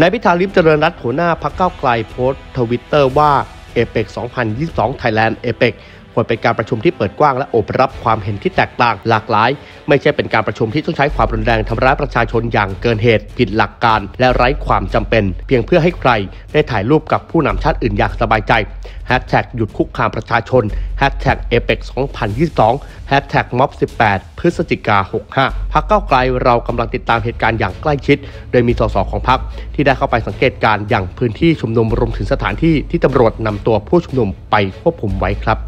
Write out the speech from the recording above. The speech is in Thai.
นายพิธาลิมเจริญรัตน์หัวหน้าพรรคก้าวไกลโพสต์ทวิตเตอร์ว่าเอเปก2022 Thailand เอเปกควรเป็นการประชุมที่เปิดกว้างและโอบรับความเห็นที่แตกต่างหลากหลาย ไม่ใช่เป็นการประชุมที่ต้องใช้ความรุนแรงทำร้ายประชาชนอย่างเกินเหตุ ผิดหลักการ และไร้ความจำเป็น เพียงเพื่อให้ใครได้ถ่ายรูปกับผู้นำชาติอื่นอย่างสบายใจแฮชแท็กหยุดคุกคามประชาชนแฮชแท็กเอเปก2022แฮชแท็กม็อบ18 พฤศจิกา 65 พักเก้าไกลเรากำลังติดตามเหตุการณ์อย่างใกล้ชิด โดยมีสสของพักที่ได้เข้าไปสังเกตการณ์อย่างพื้นที่ชุมนุมรวมถึงสถานที่ที่ตำรวจนำตัวผู้ชุมนุมไปควบคุมไว้ครับ